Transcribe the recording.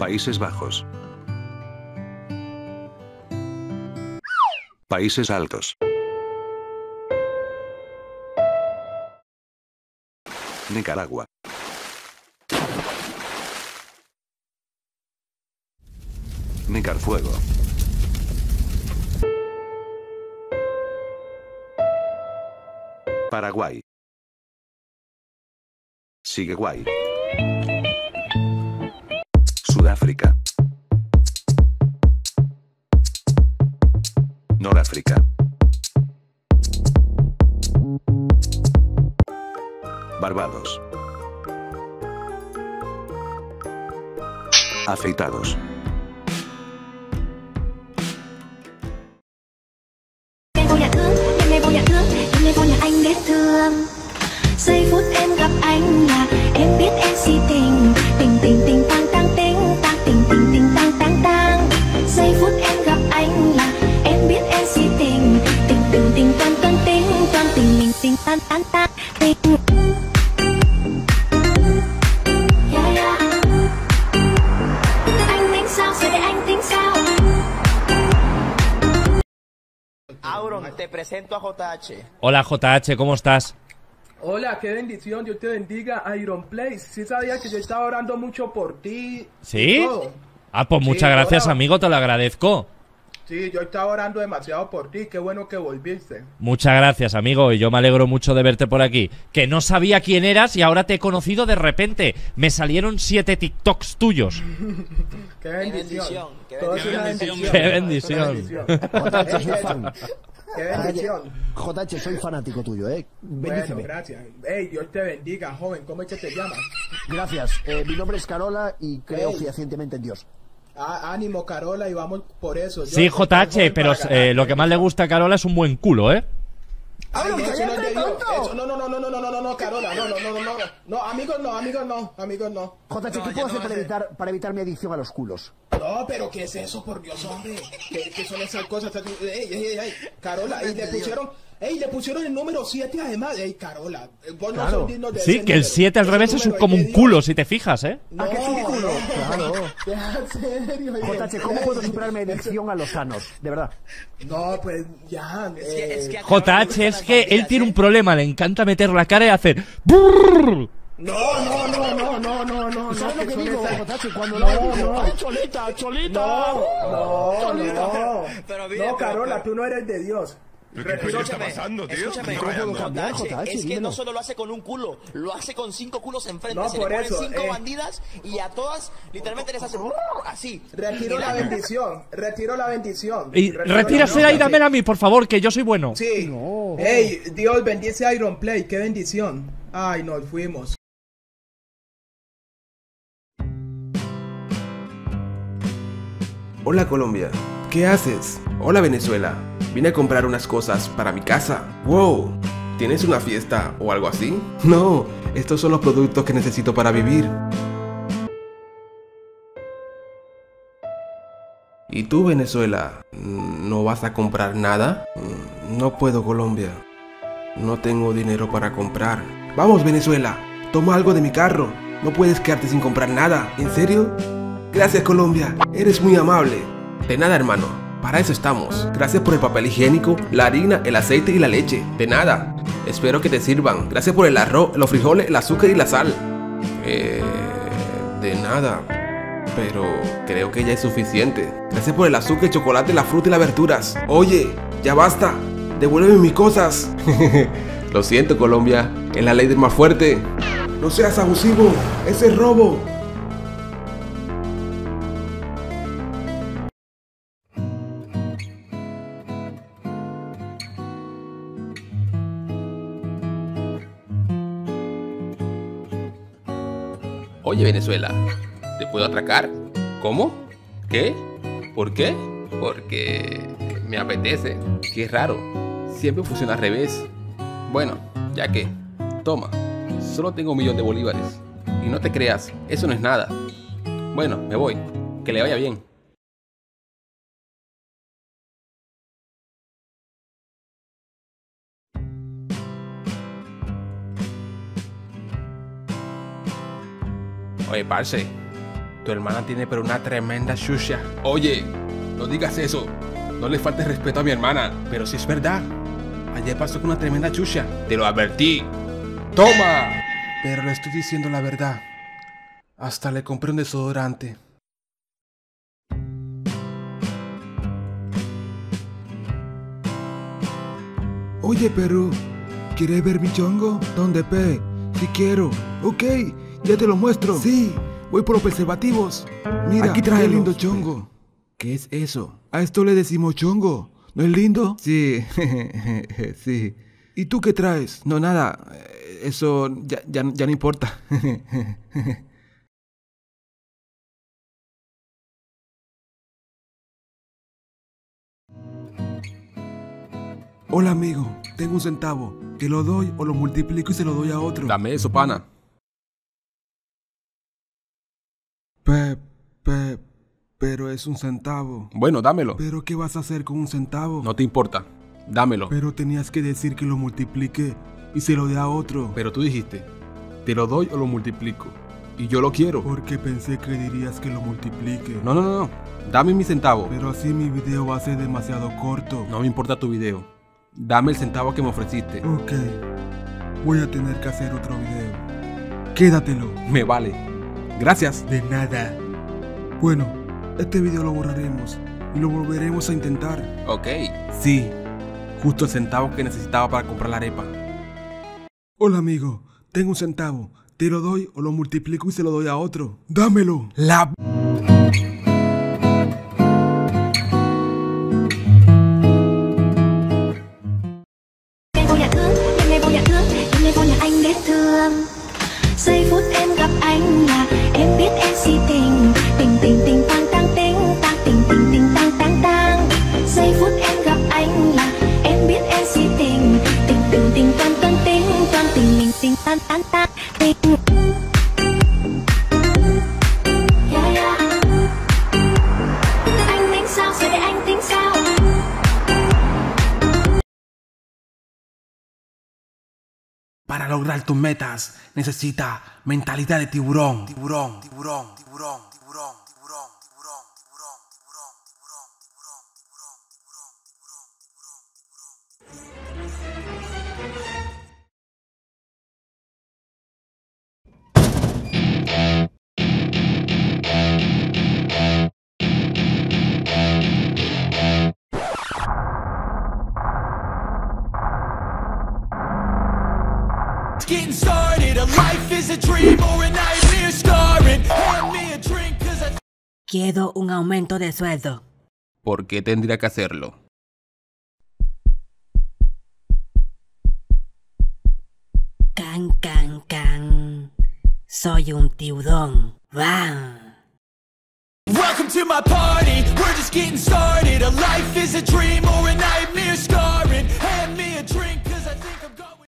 Países Bajos. Países Altos. Nicaragua. Nicarfuego. Paraguay. Sigue guay. Sudáfrica. Noráfrica. Barbados. Afeitados. Auron, te presento a JH. Hola JH, ¿cómo estás? Hola, qué bendición, Dios te bendiga, Iron Place. Sí sabía que yo estaba orando mucho por ti. ¿Sí? Ah, pues Sí, muchas gracias ahora- amigo, te lo agradezco. Sí, yo estaba orando demasiado por ti, qué bueno que volviste. Muchas gracias amigo, y yo me alegro mucho de verte por aquí. Que no sabía quién eras y ahora te he conocido de repente. Me salieron siete TikToks tuyos. Qué bendición. qué bendición. Qué bendición. JH, soy fan. Qué bendición. JH, soy fanático tuyo, ¿eh? Bueno, Bendíceme. gracias. Ey, Dios te bendiga, joven. ¿Cómo es que te llamas? Gracias. Eh, mi nombre es Carola y creo Ey. fehacientemente en Dios. Ah, ánimo, Carola, y vamos por eso. Yo Sí, JH, pero eh, lo que más le gusta a Carola es un buen culo, ¿eh? Ay, ¡Hablo, eso no es de cállate, Dios. tonto! eso. No, no, no, no, no, no, no, no, Carola, no, no, no, no, no, no, amigos no, amigos no, amigos no. Jota, ¿qué puedo hacer para evitar, para evitar mi adicción a los culos? No, pero ¿qué es eso, por Dios, hombre? ¿Qué, son esas cosas? Ey, ey, ey, Carola, y le pusieron... Ey, le pusieron el número 7 además. Ey, Carola, eh, vos no claro. de Sí, que el 7 al revés es como un culo, si te fijas, ¿eh? No, ¿A qué culo? Claro. serio. Jotache, ¿cómo puedo superar mi adicción a los sanos? De verdad. No, pues ya. Es que, es que eh, JH es que él tiene un problema encanta meter la cara y hacer... brrrr. No, no, no, no, no, no, no. ¿Sabes no, lo que digo? Cuando No, lo digo, no. ¡ay, cholita, cholita! No, no, Carola, tú no eres de Dios. Retiro- Escúchame, escúchame, ¿Cómo puedo cambiar, JH, JH? es que no solo lo hace con un culo, lo hace con cinco culos enfrente. No, se por le ponen eso, cinco eh. bandidas y a todas literalmente les hace así. Retiro la bendición, retiro la bendición. Y retírasela y dámela a mí, por favor, que yo soy bueno. Sí. No. Ey, Dios bendice Iron Play, qué bendición. Ay, nos fuimos. Hola Colombia, ¿qué haces? Hola Venezuela, vine a comprar unas cosas para mi casa. ¡Wow! ¿Tienes una fiesta o algo así? No, estos son los productos que necesito para vivir. ¿Y tú Venezuela? ¿No vas a comprar nada? No puedo Colombia. No tengo dinero para comprar. Vamos Venezuela, toma algo de mi carro. No puedes quedarte sin comprar nada. ¿En serio? Gracias Colombia, eres muy amable. De nada hermano, para eso estamos. Gracias por el papel higiénico, la harina, el aceite y la leche. De nada. Espero que te sirvan. Gracias por el arroz, los frijoles, el azúcar y la sal. Eh... De nada. Pero creo que ya es suficiente. Gracias por el azúcar, el chocolate, la fruta y las verduras. Oye, ya basta. Devuélveme mis cosas. Lo siento, Colombia. Es la ley del más fuerte. No seas abusivo. Ese es robo. Oye, Venezuela, ¿te puedo atracar? ¿Cómo? ¿Qué? ¿Por qué? Porque me apetece. Qué raro. Siempre funciona al revés. Bueno, ya que, toma, solo tengo un millón de bolívares. Y no te creas, eso no es nada. Bueno, me voy. Que le vaya bien. Oye, parce, Tu hermana tiene pero una tremenda shusha. Oye, no digas eso. No le faltes respeto a mi hermana. Pero si es verdad. Ayer pasó con una tremenda chucha. Te lo advertí. ¡Toma! Pero le estoy diciendo la verdad. Hasta le compré un desodorante. Oye, Perú, ¿quieres ver mi chongo? ¿Dónde, pe? Si quiero. Ok, ya te lo muestro. Sí, voy por los preservativos. Mira, Aquí qué tráelos. lindo chongo. ¿Qué es eso? A esto le decimos chongo. ¿No es lindo? Sí, sí. ¿Y tú qué traes? No, nada. Eso ya, ya, ya no importa. Hola amigo, tengo un centavo. Te lo doy o lo multiplico y se lo doy a otro. Dame eso, pana. Pe, pe, pero es un centavo. Bueno, dámelo. ¿Pero qué vas a hacer con un centavo? No te importa. Dámelo. Pero tenías que decir que lo multiplique y se lo dé a otro. Pero tú dijiste, te lo doy o lo multiplico. Y yo lo quiero. Porque pensé que dirías que lo multiplique. No, no, no, no. Dame mi centavo. Pero así mi video va a ser demasiado corto. No me importa tu video. Dame el centavo que me ofreciste. Ok. Voy a tener que hacer otro video. Quédatelo. Me vale. Gracias. De nada. Bueno, este video lo borraremos y lo volveremos a intentar. Ok. Sí. Justo el centavo que necesitaba para comprar la arepa. Hola amigo, tengo un centavo. Te lo doy o lo multiplico y se lo doy a otro. Dámelo. La... Para lograr tus metas, necesita mentalidad de tiburón. Tiburón, tiburón, tiburón, tiburón, Getting started, a life is a dream or a nightmare scarring. Hand me a drink, cause I Quiero un aumento de sueldo. ¿Por qué tendría que hacerlo? Can, can, can. Soy un tiburón. ¡Bam! Welcome to my party, we're just getting started. A life is a dream